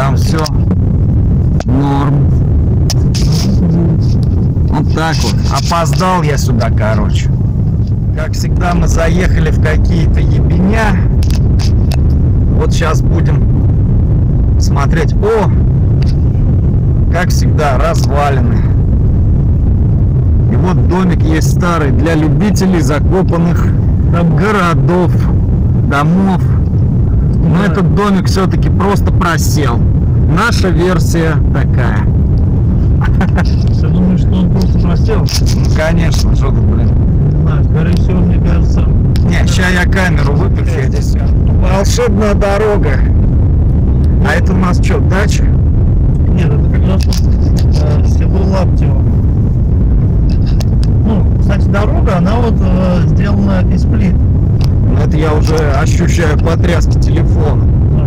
Там все норм. Вот так вот. Опоздал я сюда, короче. Как всегда, мы заехали в какие-то ебеня. Вот сейчас будем смотреть. О! Как всегда, развалины. И вот домик есть старый для любителей закопанных там городов, домов. Но этот домик все-таки просто просел. Наша версия такая. Я думаю, что он просто просел. Ну, конечно, что ты, блин. Знаю, скорее всего, мне кажется. Не, сейчас я камеру выключу здесь. Волшебная дорога. А это у нас что, дача? Нет, это как раз э, село Лаптево. Ну, кстати, дорога, она вот э, сделана из плит. Это я уже ощущаю потряски телефона. Да.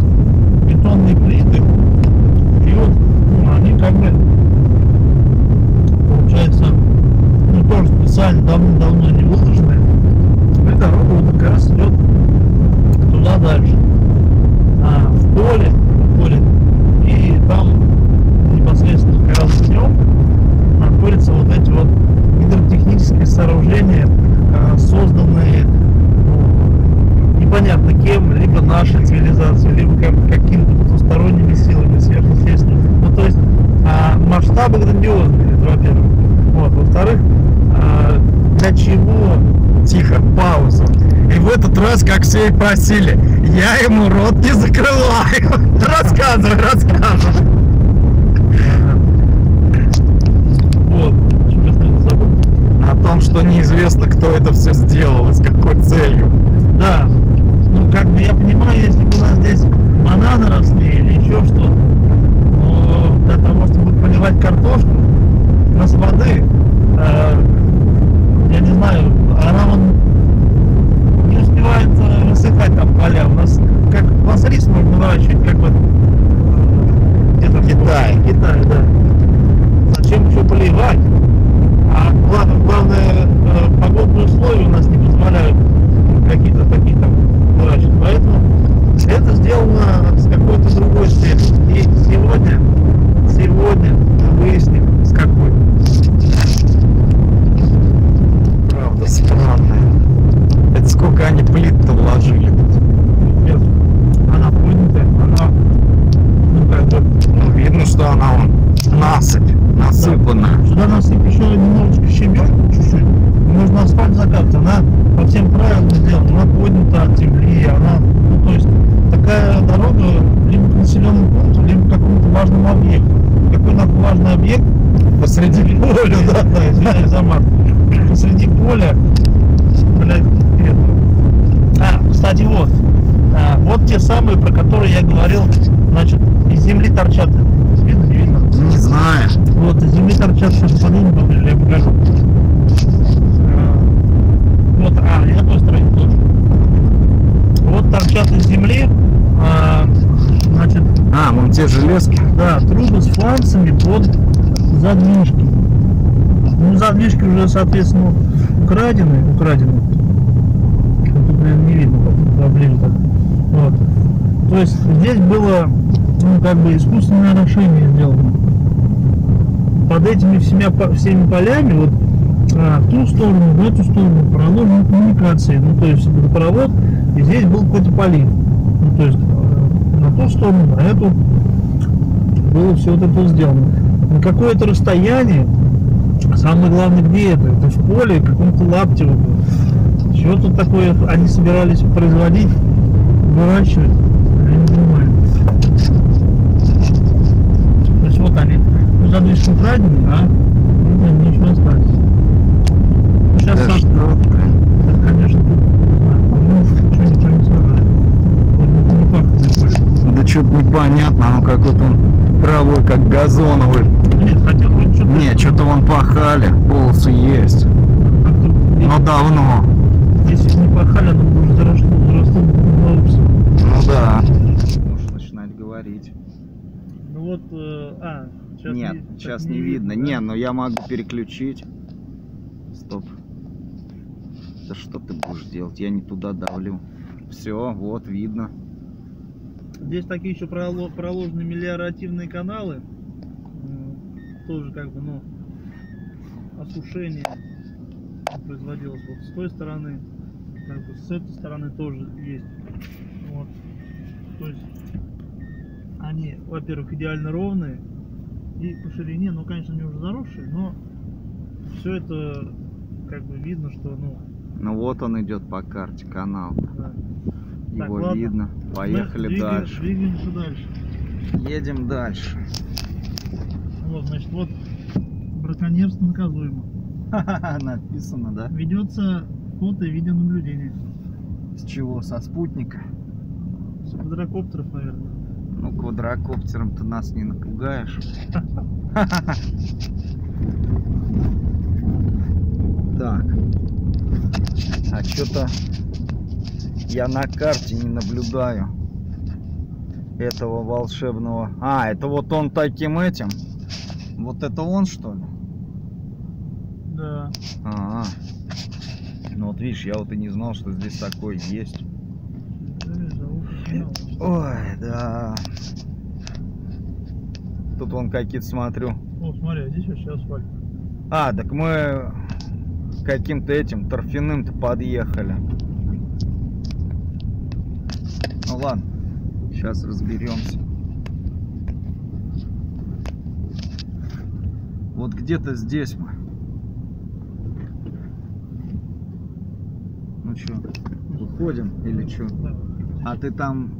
Бетонные плиты. И вот ну, они как бы, получается, ну, тоже специально давно-давно не выложены. И дорога вот как раз идет туда дальше. А, в поле, в поле. И там непосредственно как раз днем находятся вот эти вот гидротехнические сооружения, а, созданные непонятно кем, либо нашей цивилизацией, либо как, какими-то потусторонними силами сверхъестественными. Ну, то есть а, масштабы грандиозные, это во-первых. Вот, во-вторых, а, для чего Тихо, пауза. И в этот раз, как все и просили, я ему рот не закрываю. Рассказывай, рассказывай. Вот. О том, что неизвестно, кто это все сделал и с какой целью. Да, ну как бы я понимаю, если бы у нас здесь бананы росли или еще что, но для того, чтобы поливать картошку, у нас воды, э, я не знаю, она вон не успевает э, высыхать там поля. У нас как у нас рис можно выращивать, как вот э, где-то в Китае. В Китае, да. Зачем еще поливать? А главное, главное э, погодные условия у нас не позволяют какие-то такие там выращивать. Поэтому это сделано с какой-то другой целью. И сегодня, сегодня мы выясним, с какой. Правда, странная. Это сколько они плит-то вложили? Нет, Она поднятая, она, ну как бы, Ну, видно, что она вон насыпь, насыпана. Сюда насыпь еще немножечко щебенку чуть-чуть. И Можно асфальт закапать. Она по всем правилам сделана. Она поднята от земли. Она, ну, то есть такая дорога либо к населенному пункту, либо к какому-то важному объекту. Какой нахуй важный объект? Посреди поля, да, да, извиняюсь за мат. Посреди поля, блядь, это. А, кстати, вот. А, вот те самые, про которые я говорил, значит, из земли торчат. Видно, не видно? Не знаю. Вот, из земли торчат, сейчас поднимем я покажу. Вот, а, и на той стороне тоже. Вот торчат из земли, а, значит, А, вон те железки. да, трубы с фланцами под задвижки. Ну, задвижки уже, соответственно, украдены, украдены. Вот Тут, наверное, не видно, поближе так. Вот. То есть здесь было, ну, как бы искусственное орошение сделано. Под этими всеми, всеми полями, вот а, в ту сторону, в эту сторону проложены коммуникации. Ну, то есть водопровод, и здесь был какой-то полив. Ну, то есть э, на ту сторону, на эту. было все вот это сделано. На какое-то расстояние, самое главное, где это? Это в поле, в каком-то лапте. Вот. Чего тут такое они собирались производить, выращивать? Я не понимаю. То есть вот они задвижку праздник, а Непонятно, ну какой-то он травой, как газоновый. Нет, хотел хоть что-то. Не, что-то вон пахали, полосы есть. Но давно. Если не пахали, оно бы уже заросло, заросло Ну да. Можешь начинать говорить. Ну вот, э, а, сейчас Нет, не- сейчас не видно. да? Не, но я могу переключить. Стоп. Да что ты будешь делать? Я не туда давлю. Все, вот, видно. Здесь такие еще проло- проложены мелиоративные каналы. Тоже как бы, ну, осушение производилось вот с той стороны, как бы с этой стороны тоже есть. Вот. То есть они, во-первых, идеально ровные и по ширине, ну, конечно, они уже заросшие, но все это как бы видно, что, ну, Ну вот он идет по карте канал. да. Его ладно. видно. Поехали Мы двигаем- дальше. Двигаемся дальше. Едем дальше. Вот, значит, вот браконьерство наказуемо. Написано, да? Ведется фото и видеонаблюдение. С чего? Со спутника? С квадрокоптеров, наверное. Ну, квадрокоптером ты нас не напугаешь. Так. А что-то я на карте не наблюдаю этого волшебного. А, это вот он таким этим. Вот это он что ли? Да. А, ну вот видишь, я вот и не знал, что здесь такой есть. Ой, да. Тут вон какие-то смотрю. О, смотри, а здесь вообще асфальт. А, так мы каким-то этим торфяным-то подъехали. Ну ладно, сейчас разберемся. Вот где-то здесь мы. Ну что, выходим или что? А ты там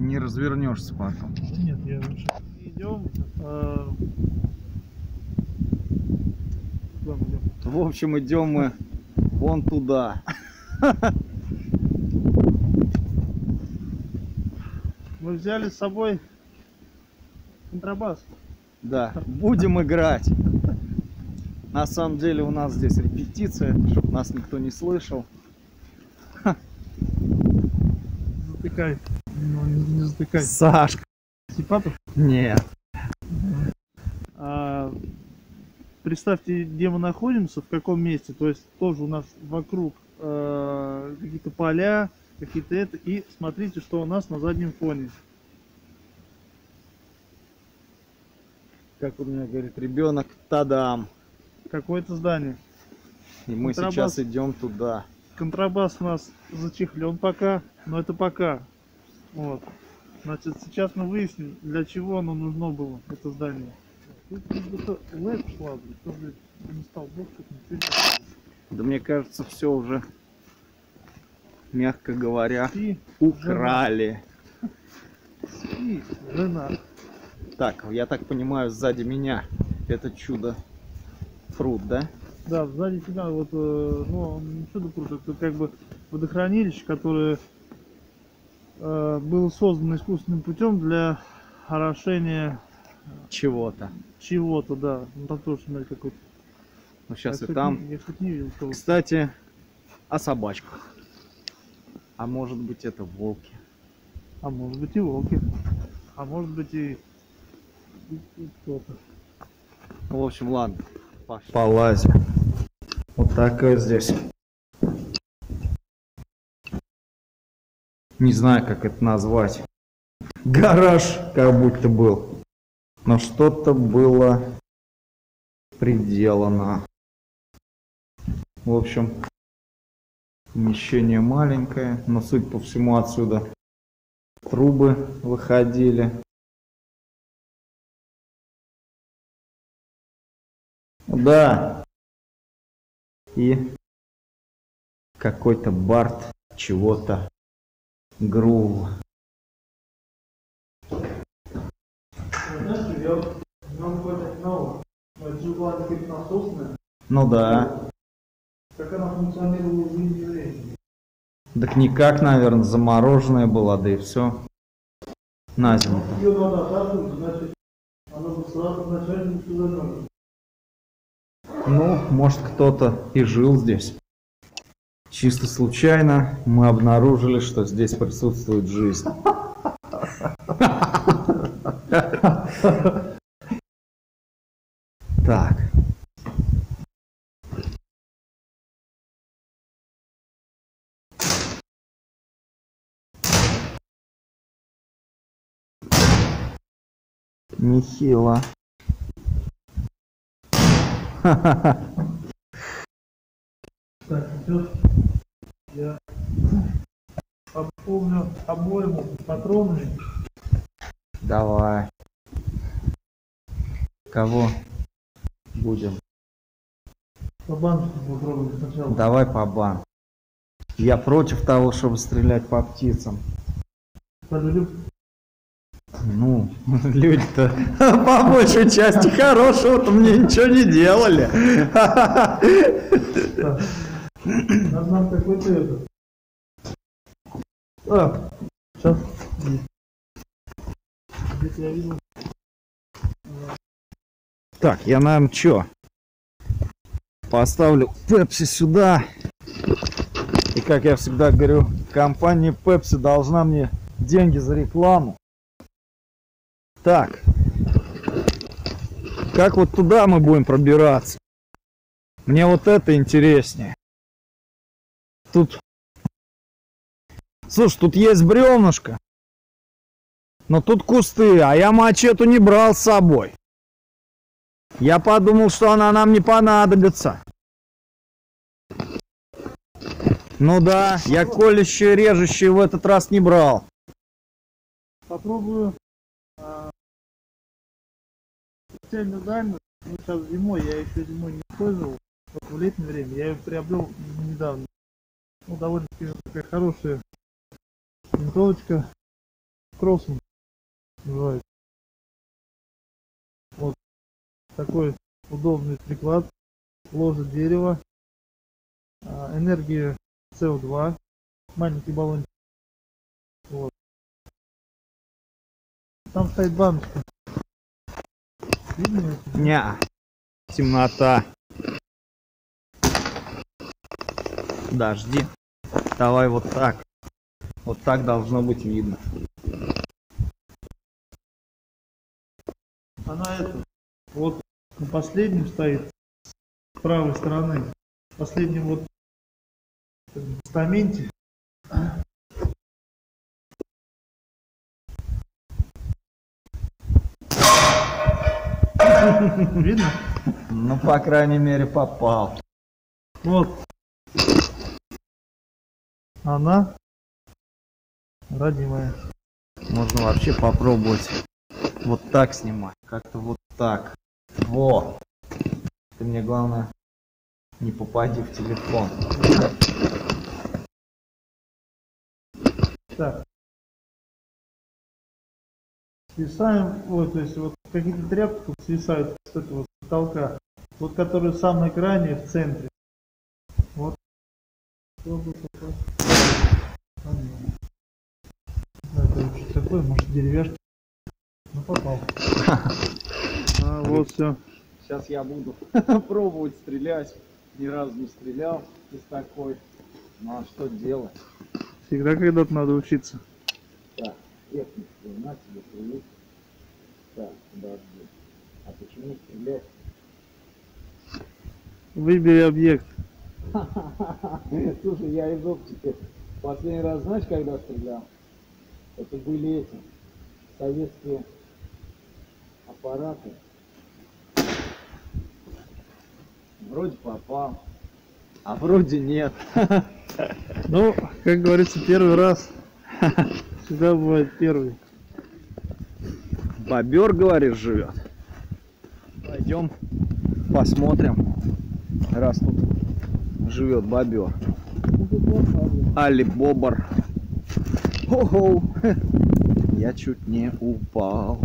не развернешься потом. Нет, я лучше. Идем. а? В общем, идем мы вон туда. Мы взяли с собой контрабас. Да, будем играть. На самом деле у нас здесь репетиция, чтобы нас никто не слышал. Затыкай. Ну, не, не затыкай. Сашка. Сипатов. Нет. А, представьте, где мы находимся, в каком месте. То есть тоже у нас вокруг э, какие-то поля, какие-то это. И смотрите, что у нас на заднем фоне. Как у меня говорит ребенок, тадам. Какое-то здание. И мы Контрабас. сейчас идем туда. Контрабас у нас зачехлен пока, но это пока. Вот. Значит, сейчас мы выясним, для чего оно нужно было, это здание. Тут где-то лэп шла, блядь, не стал бог, тут ничего Да мне кажется, все уже, мягко говоря, Спи, украли. спи, жена. Так, я так понимаю, сзади меня это чудо фрут, да? Да, сзади тебя вот, э, ну, чудо круто, это как бы водохранилище, которое э, было создано искусственным путем для орошения Чего-то. чего-то, да. Ну там тоже, смотри, какой-то. Ну сейчас я, и кстати, там. не- Я, кстати, не видел кого. Кстати, о собачках. А может быть это волки. А может быть и волки. А может быть и, и- и кто-то. В общем, ладно. Полазим. Вот такая здесь. Не знаю, как это назвать. Гараж, как будто был. Но что-то было приделано. В общем, помещение маленькое, но судя по всему отсюда трубы выходили. Да. И какой-то бард чего-то грув. Ну да. как она функционировала. Так никак, наверное, замороженная была, да и все. На зиму. Ее надо отаживать, значит, она бы сразу вначале сюда надо. Ну, может, кто-то и жил здесь. Чисто случайно мы обнаружили, что здесь присутствует жизнь. Так. Нехило. Так, идет. Я помню обойму патронами. Давай. Кого будем? По баночке попробуем сначала. Давай по бан. Я против того, чтобы стрелять по птицам. По людям. Ну, люди-то по большей части хорошего-то мне ничего не делали. Так. Надо нам какой-то это. А, сейчас. Где-то я видел. Так, я, наверное, что? Поставлю Пепси сюда. И как я всегда говорю, компания Пепси должна мне деньги за рекламу. Так. Как вот туда мы будем пробираться? Мне вот это интереснее. Тут... Слушай, тут есть бревнышко. Но тут кусты, а я мачету не брал с собой. Я подумал, что она нам не понадобится. Ну да, я колющие режущие в этот раз не брал. Попробую. Специальную дальность. Ну, сейчас зимой, я еще зимой не использовал. Вот в летнее время. Я ее приобрел недавно. Ну, довольно-таки такая хорошая винтовочка. Кроссом называется. Вот такой удобный приклад. Ложа дерева. а, Энергия СО2. Маленький баллончик. Вот. Там стоит баночка. Видно? Ня. Темнота. Дожди. Давай вот так. Вот так должно быть видно. Она это. Вот на последнем стоит. С правой стороны. В последнем вот э, постаменте. Видно? Ну, по крайней мере, попал. Вот. Она родимая. Можно вообще попробовать вот так снимать. Как-то вот так. Во. Ты мне главное не попади в телефон. Так. Свисаем, ой, то есть вот какие-то тряпки свисают с этого потолка. Вот которые самые крайние в центре. Вот. Это вообще такое, может деревяшка. Ну попал. А, вот все. Сейчас я буду пробовать стрелять. Ни разу не стрелял из такой. Ну а что делать? Всегда когда-то надо учиться. Так, техник, на тебе привет. Так, подожди. А почему стрелять? Выбери объект. Слушай, я из оптики последний раз знаешь, когда стрелял? Это были эти советские аппараты. Вроде попал, а вроде нет. Ну, как говорится, первый раз всегда бывает первый. Бобер, говоришь, живет. Пойдем Посмотрим, раз тут живет бобер. Али Бобр. Хо-хо. Я чуть не упал.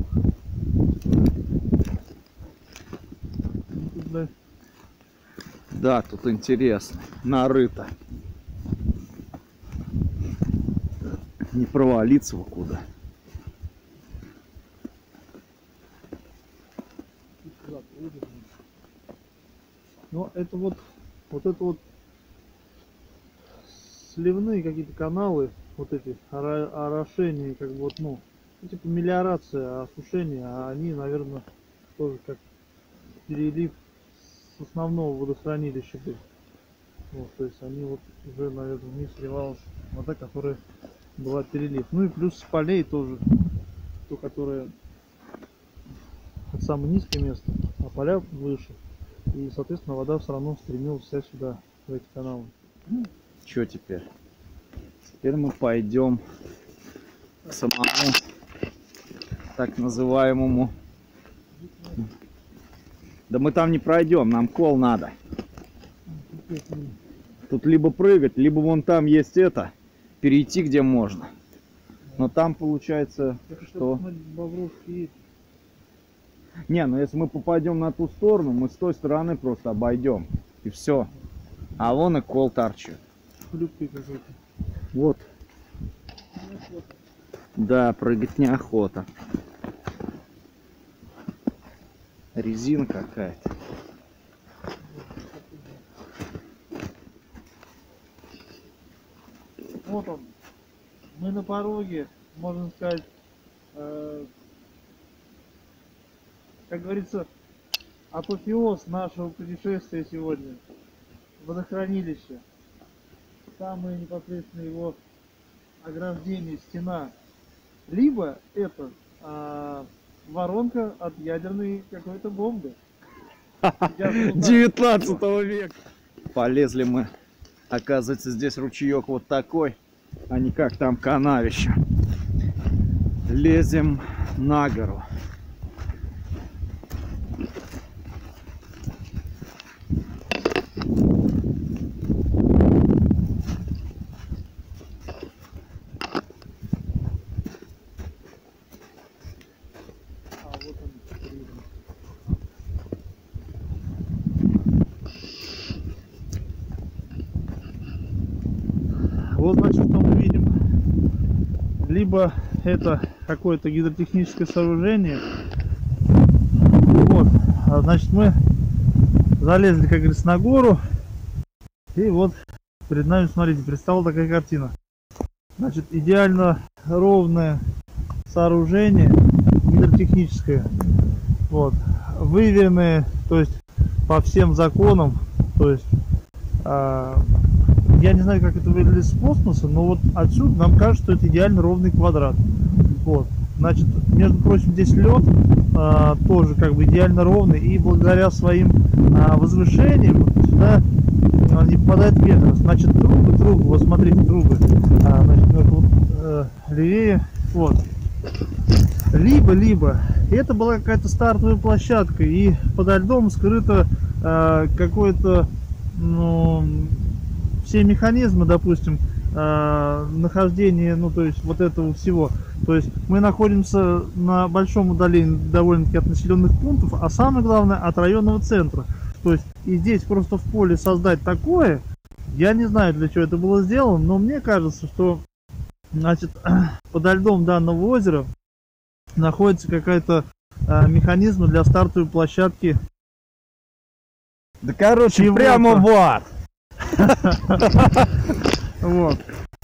Да, тут интересно. Нарыто. Не провалиться во куда. Но это вот, вот это вот сливные какие-то каналы, вот эти орошения, как бы вот, ну, ну, типа мелиорация, осушение, а они, наверное, тоже как перелив с основного водохранилища был. Вот, то есть они вот уже, наверное, вниз сливалась вода, которая была перелив. Ну и плюс с полей тоже, то, которое самое низкое место, а поля выше. И, соответственно, вода все равно стремилась вся сюда, в эти каналы. Что теперь? Теперь мы пойдем к самому так называемому. Да мы там не пройдем, нам кол надо. Тут либо прыгать, либо вон там есть это, перейти где можно. Но там получается, что... Бобровский Не, ну если мы попадем на ту сторону, мы с той стороны просто обойдем. И все. А вон и кол торчит. какой-то. Вот. Да, прыгать неохота. Резина какая-то. Вот он. Мы на пороге, можно сказать, э, как говорится, апофеоз нашего путешествия сегодня. Водохранилище. Самое непосредственно его ограждение, стена. Либо это а, воронка от ядерной какой-то бомбы. Сейчас вот так. 19 века. Полезли мы. Оказывается, здесь ручеек вот такой, а не как там канавище. Лезем на гору. А, вот он, видно. Вот значит, что мы видим. Либо это какое-то гидротехническое сооружение. Вот. А значит, мы залезли, как говорится, на гору. И вот перед нами, смотрите, предстала такая картина. Значит, идеально ровное сооружение гидротехническое. Вот. Выверенные, то есть по всем законам, то есть а, я не знаю, как это выглядит с космоса, но вот отсюда нам кажется, что это идеально ровный квадрат. Вот. Значит, между прочим, здесь лед а, тоже как бы идеально ровный, и благодаря своим а, возвышениям сюда а, не попадает ветер. Значит, трубы, трубы, вот смотрите, трубы, а, значит, вот, э, левее, вот. Либо, либо это была какая-то стартовая площадка, и подо льдом скрыто э, какое-то, ну, все механизмы, допустим, э, нахождения, ну, то есть вот этого всего. То есть мы находимся на большом удалении довольно-таки от населенных пунктов, а самое главное от районного центра. То есть и здесь просто в поле создать такое, я не знаю, для чего это было сделано, но мне кажется, что значит, подо льдом данного озера находится какая-то э, механизм для стартовой площадки. Да короче, Чего-то. прямо в ад. Вот.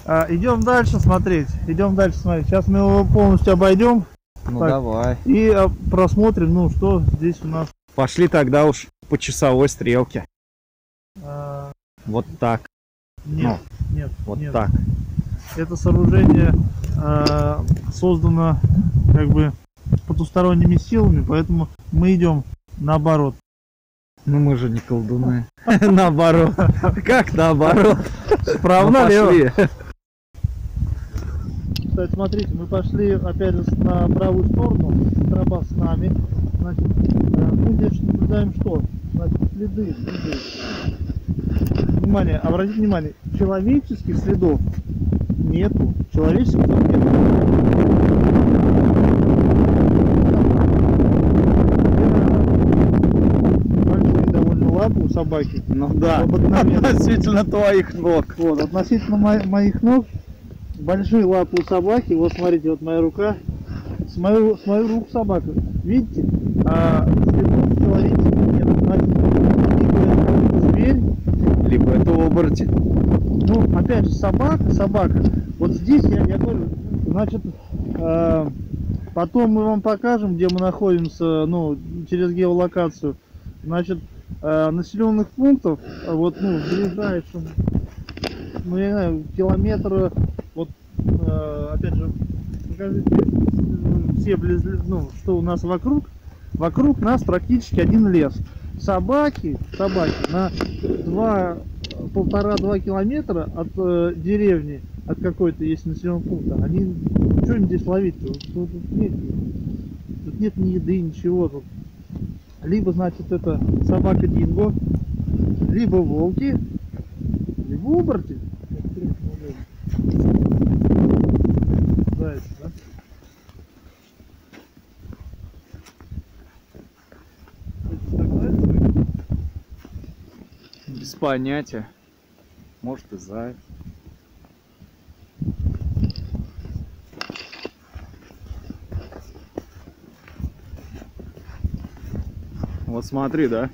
А, идем дальше смотреть. Идем дальше смотреть. Сейчас мы его полностью обойдем Ну Так. давай. и а, просмотрим, ну что здесь у нас. Пошли тогда уж по часовой стрелке. А, Вот так, нет, нет, вот нет. так. Это сооружение а, создано как бы потусторонними силами, поэтому мы идем наоборот. Ну мы же не колдуны. Наоборот. Как наоборот? Справа Ну, налево. пошли. Кстати, смотрите, мы пошли опять же на правую сторону, тропа с нами. Значит, э, мы здесь наблюдаем что? Значит, следы, следы. Внимание, обратите внимание, человеческих следов нету. Человеческих следов нету. Большие лапы у собаки. Ну да, относительно твоих ног. Вот, относительно мо- моих ног, большие лапы у собаки, вот смотрите, вот моя рука, с мою, с мою руку собака, видите, а следов человеческих нет, значит, либо это зверь, Либо это оборотень. ну, опять же, собака, собака, вот здесь, я, я говорю, значит, э, потом мы вам покажем, где мы находимся, ну, через геолокацию, значит, э, населенных пунктов, э, вот, ну, в ближайшем, ну, я не знаю, километра, вот, э, опять же, покажите э, все близ, ну, что у нас вокруг, вокруг нас практически один лес. Собаки, собаки на два, полтора-два километра от э, деревни, от какой-то есть населенного пункта, они, что им здесь ловить-то? Тут, тут нет, тут нет ни еды, ничего тут. Либо, значит, это собака Динго, либо волки, либо заяц? Без понятия. Может и заяц. Вот смотри, да?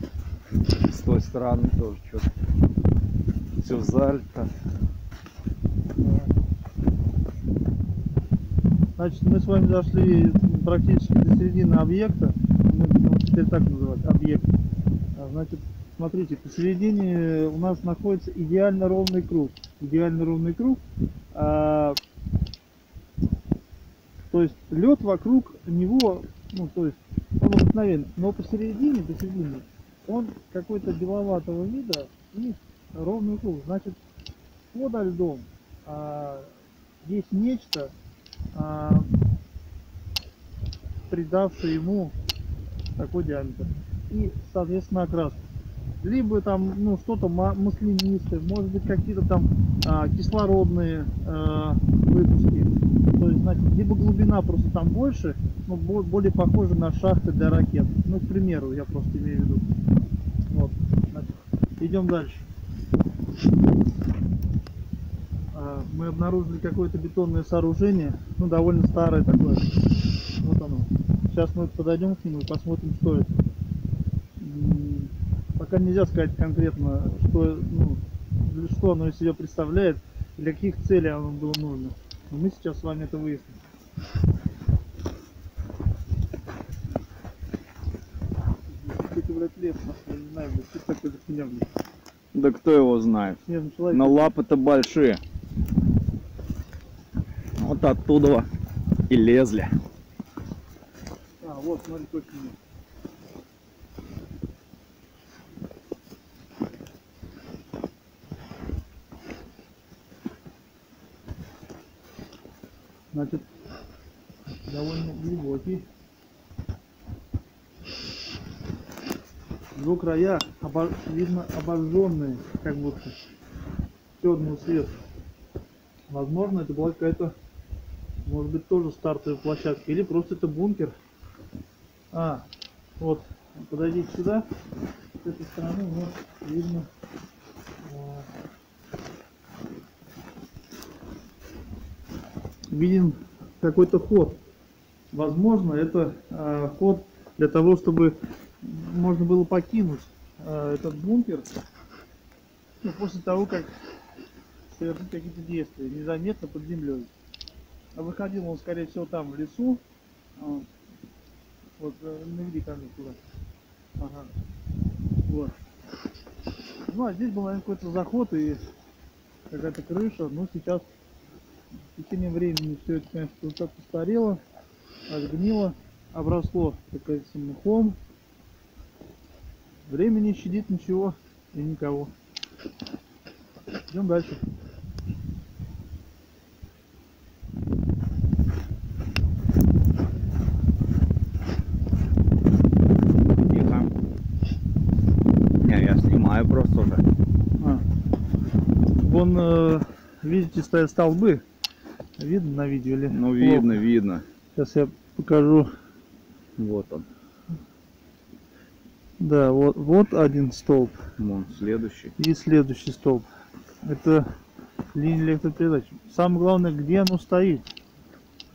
С той стороны тоже что-то. Все залито. Значит, мы с вами дошли практически до середины объекта. Мы теперь так называть, объект. А, Значит, смотрите, посередине у нас находится идеально ровный круг. Идеально ровный круг. А, то есть лед вокруг него, ну то есть он но посередине, посередине он какой-то беловатого вида и ровный круг. Значит, подо льдом а, есть нечто, а, придавший ему такой диаметр. И, соответственно, окраска. Либо там, ну, что-то ма- маслянистое, может быть, какие-то там а, кислородные а, выпуски. То есть, значит, либо глубина просто там больше, но бо- более похожа на шахты для ракет. Ну, к примеру, я просто имею в виду. Вот, значит, идем дальше. А, мы обнаружили какое-то бетонное сооружение, ну довольно старое такое. Вот оно. Сейчас мы подойдем к нему и посмотрим, что это. Пока нельзя сказать конкретно, что, ну, что оно из себя представляет, для каких целей оно было нужно. Но мы сейчас с вами это выясним. Какой-то, блядь, лес нашли, я не знаю, блядь, что такое за хуйня, блядь. Да кто его знает? Снежный человек. Но лапы-то большие. Вот оттуда и лезли. А, вот, смотри, точно. нет. Значит, довольно глубокий. Двух краях обо- видно обожженные, как будто черного цвета. Возможно, это была какая-то, может быть, тоже стартовая площадка. Или просто это бункер. А, вот, подойдите сюда. С этой стороны нас видно виден какой-то ход. Возможно, это а, ход для того, чтобы можно было покинуть а, этот бункер ну, после того, как совершить какие-то действия незаметно под землей. А выходил он, скорее всего, там в лесу. А, Вот, э, наведи камеру туда. Ага. Вот. Ну, а здесь был, наверное, какой-то заход и какая-то крыша. Ну, сейчас в течение времени все это, конечно, так постарело, отгнило, обросло, так сказать, мхом. Время не щадит ничего и никого. Идем дальше. знаю просто уже. А. Вон, э, видите, стоят столбы. Видно на видео или? Ну, видно, видно. Сейчас я покажу. Вот он. Да, вот, вот один столб Вон, следующий. и следующий столб. Это линия электропередач. Самое главное, где оно стоит.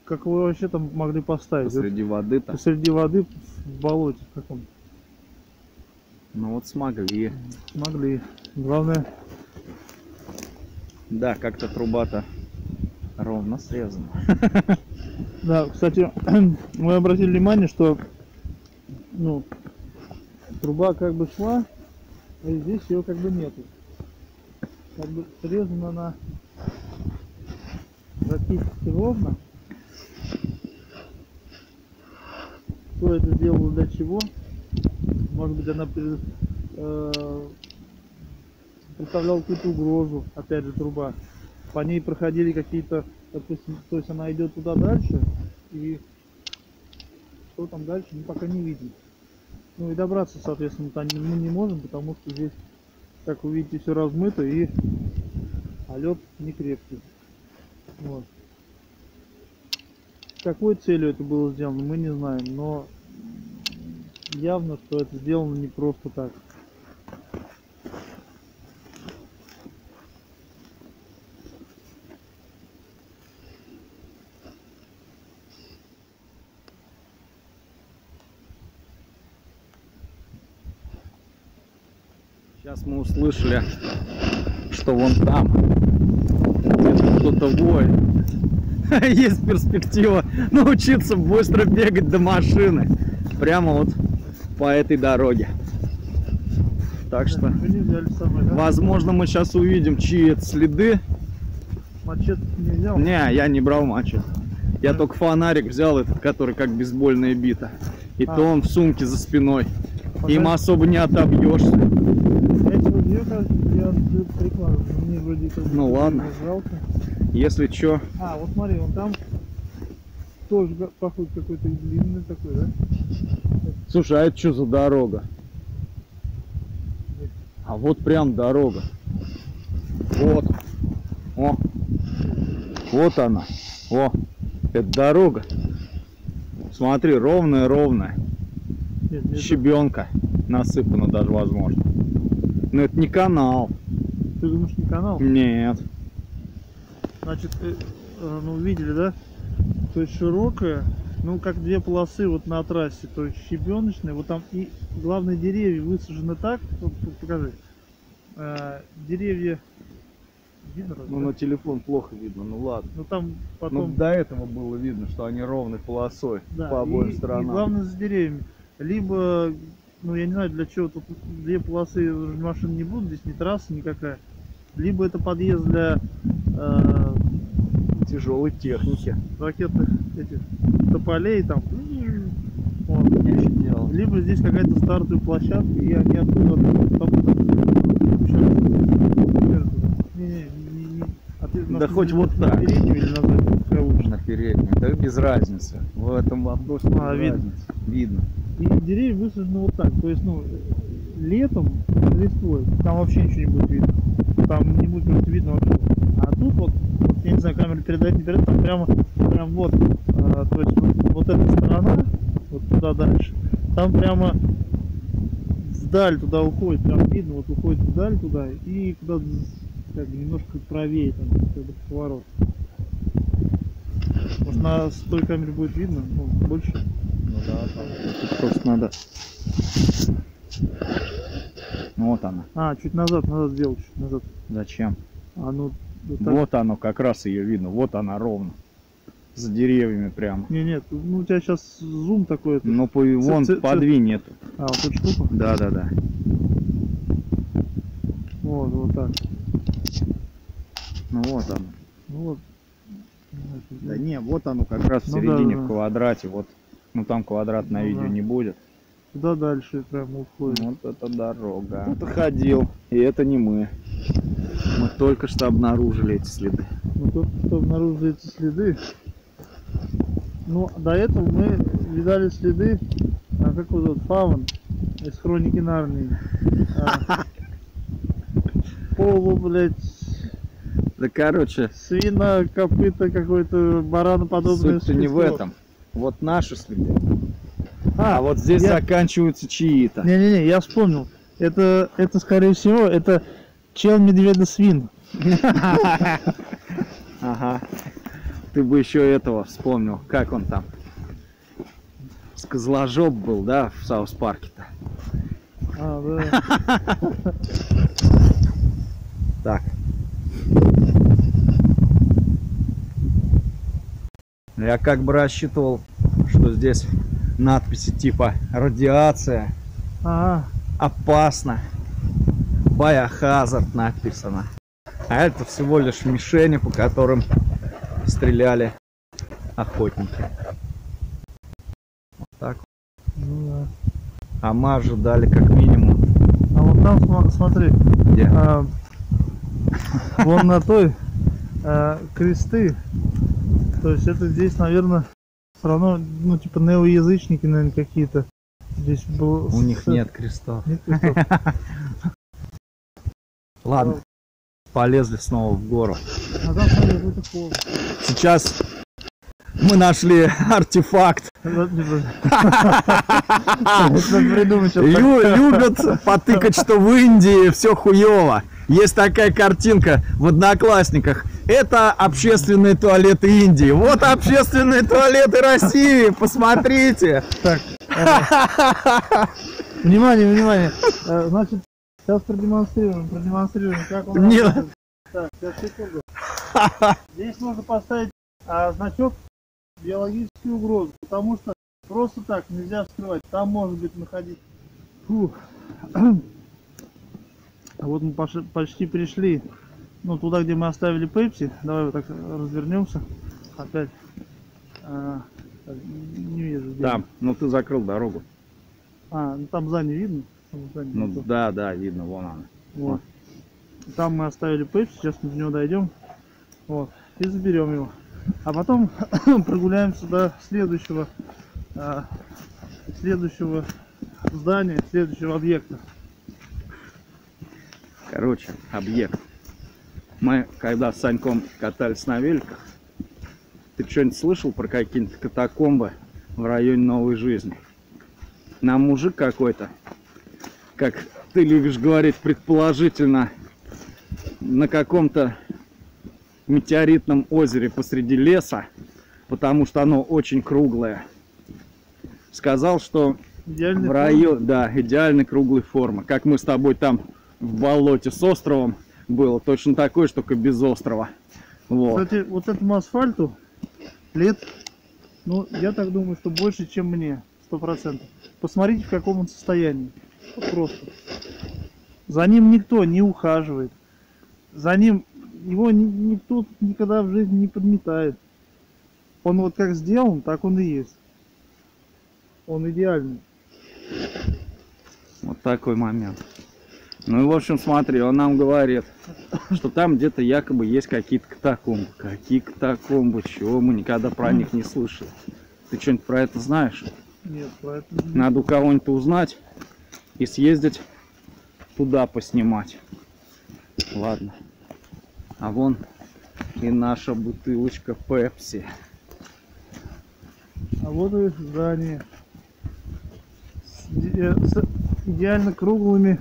Как вы вообще там могли поставить? Посреди воды-то. Посреди воды в болоте каком Ну вот смогли. могли. Главное, Да, как-то труба-то ровно срезана. да, кстати, мы обратили внимание, что ну, труба как бы шла, а здесь ее как бы нету. Как бы срезана она практически ровно. Кто это сделал для чего? Может быть она пере- э, представляла какую-то угрозу, опять же труба. По ней проходили какие-то, допустим, то есть она идет туда дальше, и что там дальше, мы пока не видим. Ну и добраться, соответственно, там мы не можем, потому что здесь, как вы видите, все размыто и а лед не крепкий. Вот. С какой целью это было сделано, мы не знаем, но явно, что это сделано не просто так. Сейчас мы услышали, что вон там кто-то воет. Есть перспектива научиться быстро бегать до машины. Прямо вот по этой дороге. Так что, возможно, мы сейчас увидим чьи это следы. Мачете не взял? Не, я не брал мачете. Я только фонарик взял этот, который как бейсбольная бита. И А. то он в сумке за спиной. Им особо не отобьешься. Эти вот ее, кажется, я прикладываю. Мне вроде как Ну ладно. жалко. Если что, А, вот смотри, вон там тоже поход какой-то длинный такой, да? Слушай, а это что за дорога? А вот прям дорога. Вот. О. Вот она. О. Это дорога. Смотри, ровная-ровная. Щебенка. Насыпана даже, возможно. Но это не канал. ты думаешь, не канал? Нет. Значит, э, э, ну видели, да? То есть широкая, ну как две полосы вот на трассе, то есть щебеночная, вот там и главные деревья высажены так, вот, покажи, Э, деревья, видно Ну да? на телефон плохо видно, ну ладно. Ну там Ну потом, до этого было видно, что они ровной полосой да, по обоим и, и сторонам. главное за деревьями. Либо, ну я не знаю для чего, тут две полосы машин не будут, здесь не трасса никакая. Либо это подъезд для э, Тяжелой техники. ракетных этих тополей там. Вот. Я еще делал. Либо здесь какая-то стартовая площадка, и они оттуда там, не, не, не, не. А ты Да хоть вот так. или на? Переднем. Да без разницы. В этом без А, видно. разницы. Видно. И деревья высажены вот так. То есть, ну, летом листвой там вообще ничего не будет видно. Там не будет просто видно вообще. А тут вот, вот, я не знаю, камера передает, не передает, там прямо, прям вот, а, то есть вот, вот эта сторона, вот туда дальше, там прямо вдаль туда уходит, прям видно, вот уходит вдаль туда и куда как бы немножко правее там, как бы поворот. Может на той камере будет видно, ну, больше. Ну да, Тут просто надо. Ну, Вот она. А, чуть назад, назад сделал, чуть назад. Зачем? А ну, вот так. Вот оно, как раз ее видно. Вот она ровно. За деревьями прямо. Не, нет, ну у тебя сейчас зум такой. это. Ну, по, вон, ц- ц- подвинь эту. А, вот эта штука. Да, да, да. Вот, вот так. Ну, вот оно. Ну вот. Да не, вот оно как раз в Ну да, середине да. в квадрате. Вот. Ну, там квадрат на Ну видео да. не будет. Туда дальше прямо уходит. Вот это дорога. Кто-то ходил, и это не мы. Мы только что обнаружили эти следы. Ну только что обнаружили эти следы. Ну, до этого мы видали следы, а как его зовут, Фаван из Хроники Нарнии. А, полу, блядь, Да, короче, Свина, копыта какой-то, бараноподобное суть не в этом. Вот наши следы. А, А вот здесь я- заканчиваются чьи-то. Не-не-не, я вспомнил. Это, это, скорее всего, это чел медведа свин. Ага. Ты бы еще этого вспомнил. Как он там? Скозложоп был, да, в Саус Парке-то? А, да. Так. Я как бы рассчитывал, что здесь надписи типа радиация, Ага. опасно, биохазард написано. А это всего лишь мишени, по которым стреляли охотники. Вот так. Ну да. А мы ожидали как минимум. А вот там, смотри, Где? а, вон на той а, кресты. То есть это здесь, наверное, все равно, ну, типа неоязычники, наверное, какие-то. Здесь был... У них нет крестов. Нет крестов. Ладно, полезли снова в гору. А. Сейчас мы нашли артефакт. Любят потыкать, что в Индии все хуево. Есть такая картинка в Одноклассниках. Это общественные туалеты Индии. Вот общественные туалеты России. Посмотрите. Так. Внимание, внимание. Э, Значит, сейчас продемонстрируем, продемонстрируем, как он Не- работает. Так, сейчас секунду. Здесь нужно поставить а, значок биологической угрозы, потому что просто так нельзя вскрывать. Там может быть находить. Фу. А Вот мы почти пришли ну, туда, где мы оставили Пепси. Давай вот так развернемся. Опять. А, не вижу. где. Там, ну ты закрыл дорогу. А, ну там за не видно. Там за не Ну видно. да, да, видно, вон она. Вот. Там мы оставили Пепси, сейчас мы до него дойдем. Вот. И заберем его. А потом прогуляемся до следующего, а, следующего здания, следующего объекта. Короче, объект. Мы, когда с Саньком катались на великах, ты что-нибудь слышал про какие-нибудь катакомбы в районе новой жизни? Нам мужик какой-то, как ты любишь говорить, предположительно, на каком-то метеоритном озере посреди леса, потому что оно очень круглое, сказал, что Идеальный в район, да, идеальной круглой формы. Как мы с тобой там в болоте с островом было, точно такой, же, только без острова. Вот. Кстати, вот этому асфальту лет, ну, я так думаю, что больше, чем мне, сто процентов. Посмотрите, в каком он состоянии. Вот Просто. За ним никто не ухаживает. За ним его ни- никто никогда в жизни не подметает. Он вот как сделан, так он и есть. Он идеальный. Вот такой момент. Ну и в общем, смотри, он нам говорит, что там где-то якобы есть какие-то катакомбы. Какие катакомбы? Чего мы никогда про них не слышали? Ты что-нибудь про это знаешь? Нет, поэтому... Надо у кого-нибудь узнать и съездить туда поснимать. Ладно. А вон и наша бутылочка Пепси. А вот и здание. С, с идеально круглыми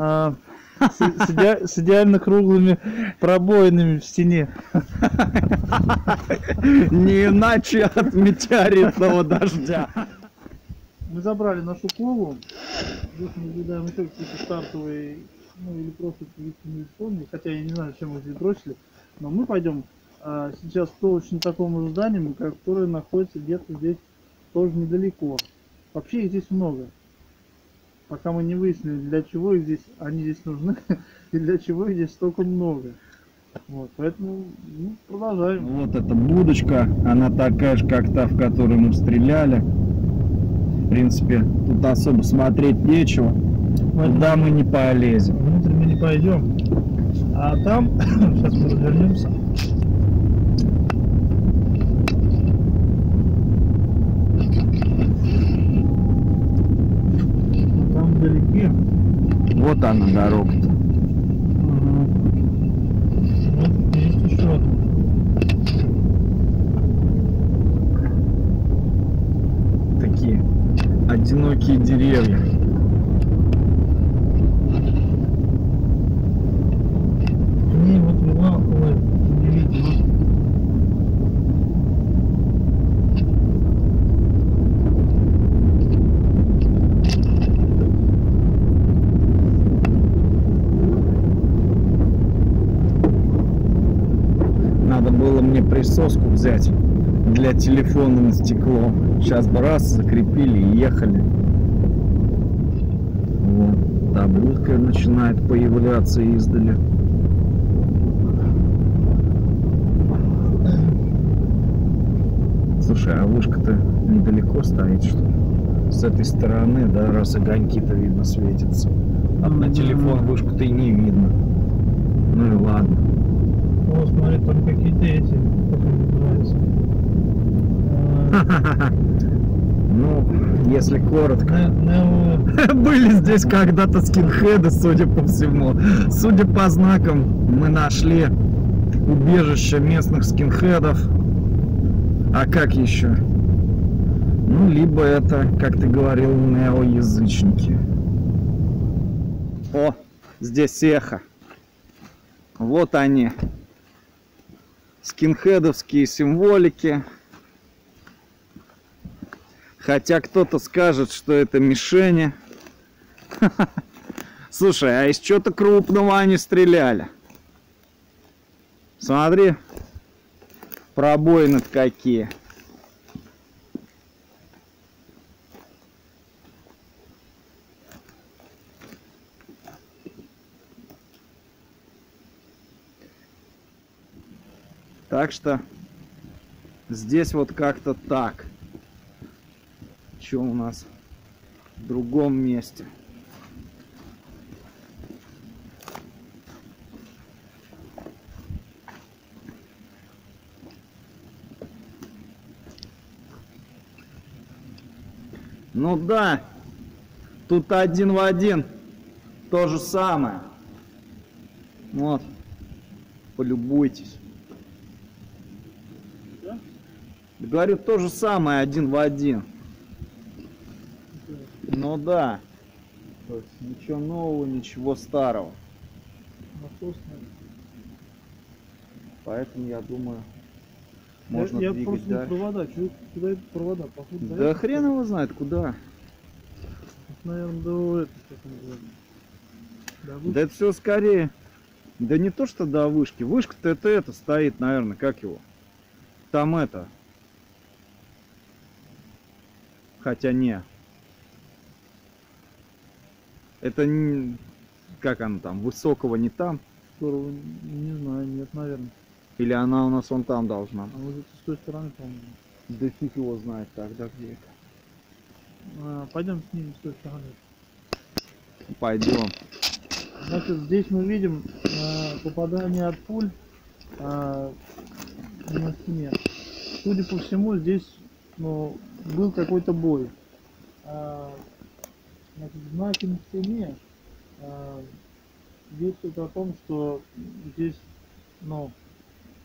с, с иде- с идеально круглыми пробоинами в стене. Не иначе от метеоритного дождя. Мы забрали нашу колу. Здесь мы наблюдаем еще какие-то стартовые, ну или просто инвестиционные, хотя я не знаю, чем мы здесь бросили. Но мы пойдем а, сейчас к точно такому зданию, которое находится где-то здесь тоже недалеко. Вообще их здесь много. Пока мы не выяснили, для чего их здесь, они здесь нужны, и для чего их здесь столько много. Вот, поэтому ну, продолжаем. Вот эта будочка, она такая же, как та, в которую мы стреляли. В принципе, тут особо смотреть нечего. Туда мы не полезем. Внутрь мы не пойдем. А там, сейчас мы развернемся. Там вдалеке. Вот она дорога. Вот здесь. деревья. Не, вот вела, ой, не видела. Надо было мне присоску взять для телефона на стекло. Сейчас бы раз закрепили и ехали. Вот. Таблетка начинает появляться издали. Слушай, а вышка-то недалеко стоит, что ли? С этой стороны, да, раз огоньки-то видно светятся. А на телефон вышку-то и не видно. Ну и ладно. О, смотри, там какие-то эти, как они называются. Ну, если коротко. Были здесь когда-то скинхеды, судя по всему. Судя по знакам, мы нашли убежище местных скинхедов. А как еще? Ну, либо это, как ты говорил, неоязычники. О, здесь эхо. Вот они. Скинхедовские символики. Хотя кто-то скажет, что это мишени. Слушай, а из чего-то крупного они стреляли. Смотри, пробоины какие. Так что здесь вот как-то так. Что у нас в другом месте? Ну да, тут один в один то же самое. Вот, полюбуйтесь. Да? Да Говорю, то же самое один в один. Ну да. То есть ничего нового, ничего старого. наверное. Поэтому я думаю, можно я, я двигать просто дальше. провода, чё, куда это провода? Походу, Да хрен его знает, куда. Наверное, до этого, как называется. Да это все скорее. Да не то, что до вышки. Вышка-то это, это стоит, наверное, как его. Там это. Хотя не. Это не... Как она там? Высокого не там? Не знаю, нет, наверное. Или она у нас вон там должна? А может с той стороны, по-моему. Да фиг его знает тогда где это. А, пойдем с ними с той стороны. Пойдем. Значит, здесь мы видим э, попадание от пуль э, на стене. Судя по всему, здесь ну, был какой-то бой. А, значит, знаки на стене э, свидетельствуют о том, что здесь, ну,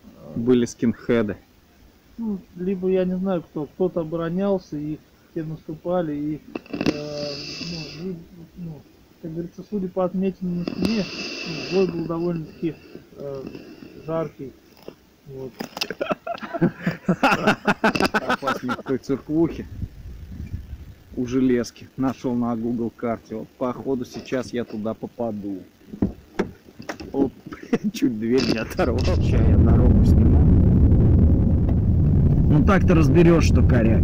э, Были скинхеды. ну, либо я не знаю кто, кто-то оборонялся и те наступали и, э, ну, ну, как говорится, судя по отметине на стене, ну, бой был довольно-таки э, жаркий. Вот. Опасник той церквухи у железки. Нашел на Google карте. Вот походу сейчас я туда попаду. Оп, чуть дверь не оторвал. Сейчас я дорогу сниму. Ну так ты разберешь, что коряк.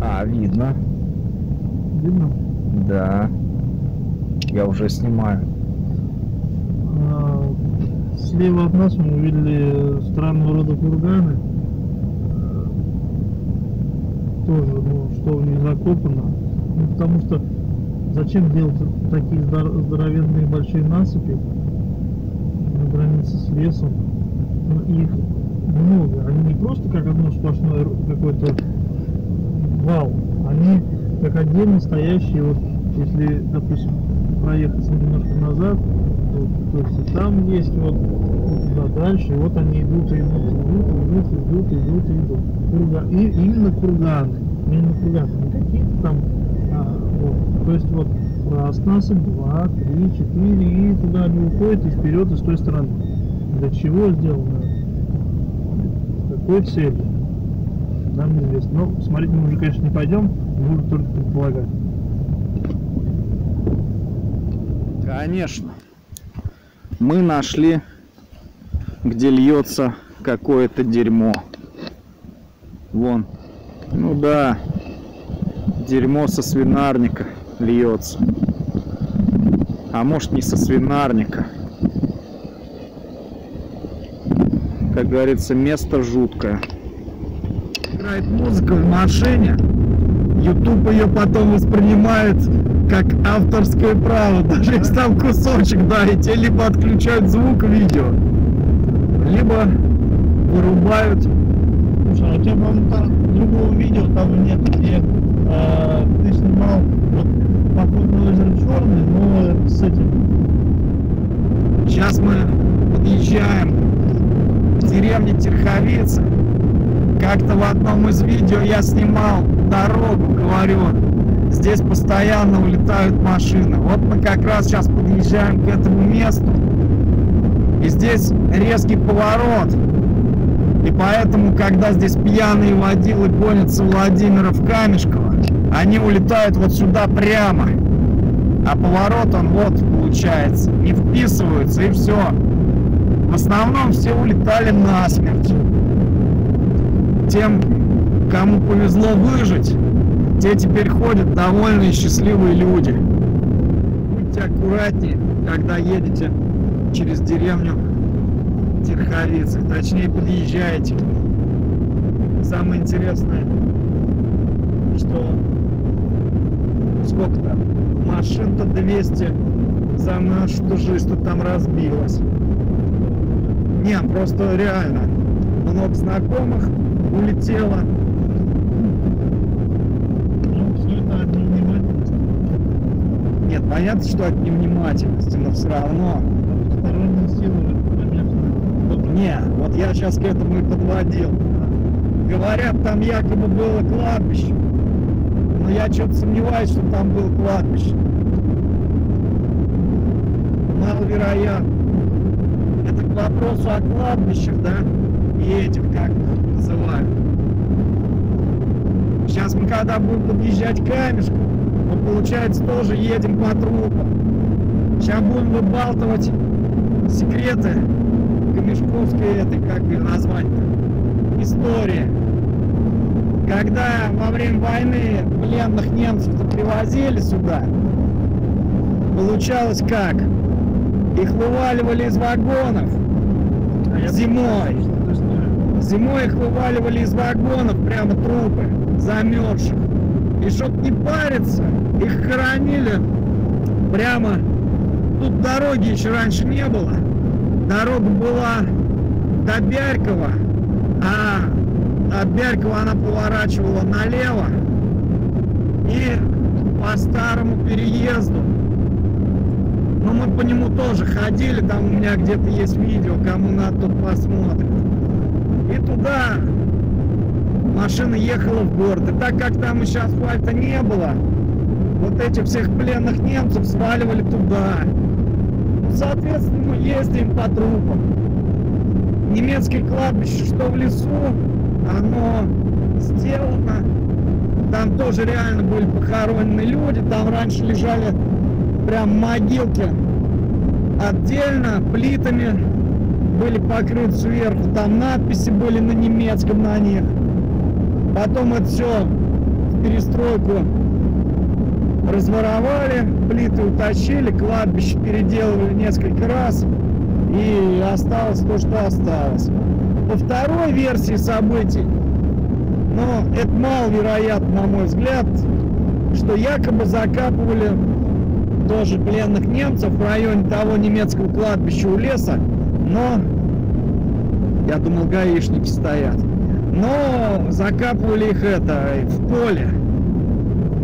А, видно. Видно? Да. Я уже снимаю. Слева от нас мы увидели странного рода курганы. Тоже, ну, что в них закопано. Ну, потому что зачем делать такие здор- здоровенные большие насыпи на границе с лесом? Ну, их много. Они не просто как одно сплошное какой-то вал. Они как отдельно стоящие, вот если, допустим, проехаться немножко назад, то, то есть там есть вот, вот туда дальше, вот они идут, и идут, идут, идут, идут, идут, идут. Курга- И именно курганы. не напугаться, не какие-то там, а, вот, то есть вот раз насыпь, два, три, четыре, и туда они уходят, и вперед, и с той стороны. Для чего сделано? Какой целью? Нам неизвестно. Но смотреть мы уже, конечно, не пойдем, будем только предполагать. Конечно. Мы нашли, где льется какое-то дерьмо. Вон. Ну да. Дерьмо со свинарника льется. А может не со свинарника. Как говорится, место жуткое. Играет музыка в машине. YouTube ее потом воспринимает как авторское право. Даже если там кусочек, да, и те либо отключают звук видео, либо вырубают. Слушай, а у тебя, по-моему, там другого видео там нет, где э, ты снимал вот попутный озеро черный, но с этим. Сейчас мы подъезжаем к деревне Терховица. Как-то в одном из видео я снимал дорогу, говорю, здесь постоянно улетают машины. Вот мы как раз сейчас подъезжаем к этому месту. И здесь резкий поворот. И поэтому, когда здесь пьяные водилы гонятся Владимира в Камешково, они улетают вот сюда прямо. А поворот он вот получается. Не вписываются и все. В основном все улетали насмерть. Тем, кому повезло выжить, те теперь ходят довольные счастливые люди. Будьте аккуратнее, когда едете через деревню Терховицы, точнее подъезжаете. Самое интересное, что сколько там, машин-то 200, самое что жизнь тут там разбилась. Не, просто реально, много знакомых улетело, Ну, все это от невнимательности. Нет, понятно, что от невнимательности, но все равно. Сторонние силы, конечно. Не, вот я сейчас к этому и подводил. Говорят, там якобы было кладбище. Но я что-то сомневаюсь, что там было кладбище. Маловероятно. Это к вопросу о кладбищах, да? И этих, как называют. Сейчас мы когда будем подъезжать к Камешку, мы, получается, тоже едем по трупам. Сейчас будем выбалтывать секреты Камешковской этой, как ее назвать-то, истории. Когда во время войны пленных немцев привозили сюда, получалось как? Их вываливали из вагонов А зимой. Зимой их вываливали из вагонов, прямо трупы, замерзших. И чтоб не париться, их хоронили прямо... Тут дороги еще раньше не было. Дорога была до Бярькова, а от Бярькова она поворачивала налево. И по старому переезду но мы по нему тоже ходили, там у меня где-то есть видео, кому надо, тот посмотрит. И туда машина ехала в город. И так как там еще асфальта не было, вот этих всех пленных немцев сваливали туда. Ну, Соответственно, мы ездим по трупам. Немецкое кладбище, что в лесу, оно сделано. Там тоже реально были похоронены люди, там раньше лежали прям могилки отдельно плитами были покрыты сверху, там надписи были на немецком на них. Потом это все перестройку разворовали, плиты утащили, кладбище переделывали несколько раз, и осталось то, что осталось. По второй версии событий, но это маловероятно, на мой взгляд, что якобы закапывали тоже пленных немцев в районе того немецкого кладбища у леса, но я думал гаишники стоят. Но закапывали их это в поле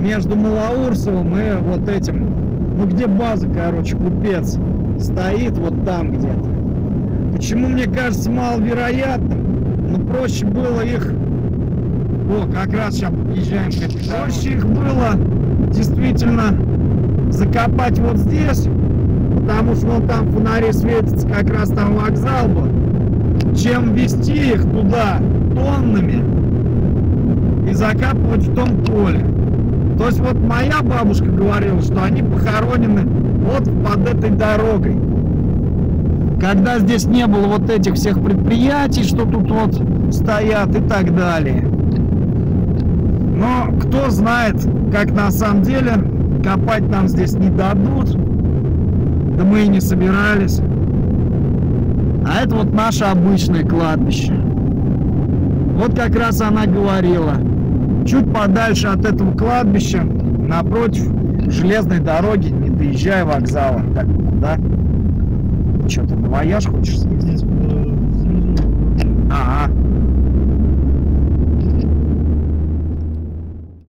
между Малоурсовым и вот этим, ну где база, короче, купец стоит вот там где-то. Почему мне кажется маловероятным? Ну проще было их О, как раз сейчас подъезжаем к этой Проще их было действительно закопать вот здесь, потому что вон там фонари светятся, как раз там вокзал был, чем вести их туда тоннами и закапывать в том поле. То есть вот моя бабушка говорила, что они похоронены вот под этой дорогой. Когда здесь не было вот этих всех предприятий, что тут вот стоят и так далее. Но кто знает, как на самом деле копать нам здесь не дадут. Да мы и не собирались. А это вот наше обычное кладбище. Вот как раз она говорила. Чуть подальше от этого кладбища, напротив железной дороги, не доезжая вокзала. Так, куда? Что, ты на вояж хочешь съездить?